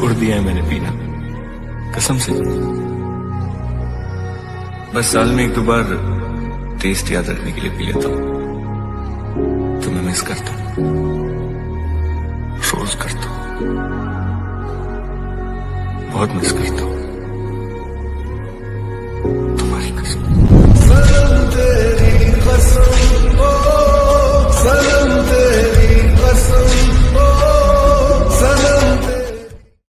छोड़ दिया है मैंने पीना। कसम से। बस साल में एक दो बार टेस्ट याद रखने के लिए पी लेता हूँ। तुम्हें मिस करता हूँ। रोज करता हूँ। बहुत मिस करता हूँ।